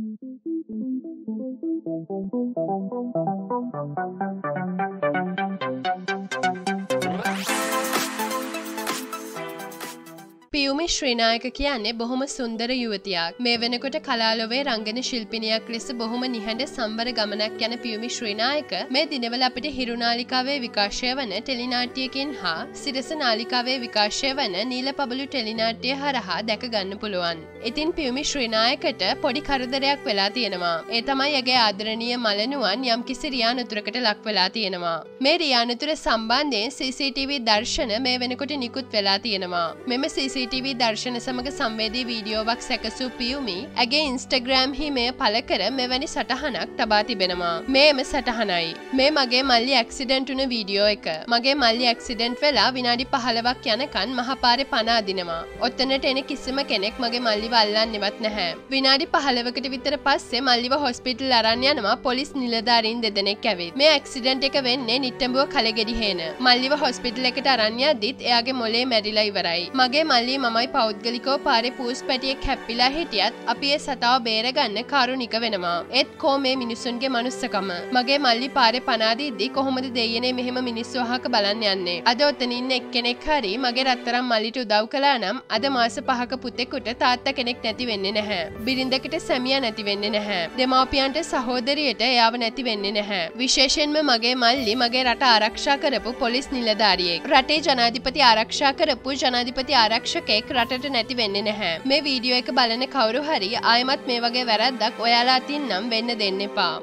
Thank you. Piyumi ශ්‍රීනායක කියන්නේ බොහොම සුන්දර යුවතියක්. මේ වෙනකොට කලාලොවේ රංගන ශිල්පිනියක් ලෙස බොහොම නිහඬ සම්බර ගමනක් යන පියුමි ශ්‍රීනායක මේ දිනවල අපිට හිරුනාලිකාවේ විකාශය වන ටෙලිනාට්‍යයකින් හා සිරස නාලිකාවේ විකාශය වන නීල පබලු ටෙලිනාට්‍යය හරහා දැක ගන්න පුළුවන්. ඉතින් පියුමි ශ්‍රීනායකට පොඩි කරදරයක් වෙලා තියෙනවා. ඒ තමයි ඇගේ ආදරණීය මලනුවන් යම් කිසි රියානතුරකට ලක් වෙලා තියෙනවා. මේ රියානතුර සම්බන්ධයෙන් CCTV දර්ශන මේ වෙනකොට නිකුත් වෙලා තියෙනවා. මෙම CCTV CCTV දර්ශන සමඟ සංවේදී වීඩියෝවක් සැකසූ පියුමි ඇගේ ඉන්ස්ටග්‍රෑම් හි මෙය පල කර මෙවැනි සටහනක් තබා තිබෙනවා. මේම සටහනයි. මේ මගේ මල්ලි ඇක්සිඩන්ටුන වීඩියෝ එක. මගේ මල්ලි ඇක්සිඩන්ට් වෙලා විනාඩි පහලවක් යනකන් මහපාරෙ පනාදිනවා. ඔත්තනට එන කිසිම කෙනෙක් මගේ මල්ලි වල්ලන්න ඉවත් නැහැ. විනාඩි පහලවකට විතර පස්සේ මල්ලිව හොස්පිටල් අරන් යනවා පොලිස් නිලධාරීන් දෙදෙනෙක් ඇවිත්. මේ ඇක්සිඩන්ට් එක වෙන්නේ නිට්ටඹුව කලගෙඩිහේන. මල්ලිව හොස්පිටල් එකට අරන් යද්දිත් එයාගේ මොලේ මැරිලා ඉවරයි. මගේ මල්ලි මල්ලි මමයි පෞද්ගලිකෝ පාරෙ පූස් පැටියෙක් හැප්පිලා හිටියත් අපි ඒ සතාව බේරගන්න කරුණික වෙනවා. ඒත් කෝ මේ මිනිස්සුන්ගේ මනුස්සකම. මගේ මල්ලි පාරෙ පනාදීද්දි කොහොමද දෙයනේ මෙහෙම මිනිස්සු අහක බලන්න යන්නේ. අද ඔතන ඉන්න එක්කෙනෙක් හරි මගේ රත්තරම් මල්ලිට උදව් කළා නම් අද මාස පහක පුතෙකුට තාත්තා කෙනෙක් නැති වෙන්නේ නැහැ. බිරිඳකට සැමියා නැති වෙන්නේ නැහැ. දෙමාපියන්ට සහෝදරියට එයාව නැති වෙන්නේ නැහැ. විශේෂයෙන්ම මගේ මල්ලි මගේ රට ආරක්ෂා කරපු පොලිස් නිලධාරියෙක්. රටේ ජනාධිපති ආරක්ෂා කරපු ජනාධිපති ආරක්ෂ ආරක්ෂකෙක් රටට නැති වෙන්නේ නැහැ. මේ වීඩියෝ එක බලන කවුරු හරි ආයමත් මේ වගේ වැරද්දක් ඔයාලා අතින් නම් වෙන්න දෙන්න එපා.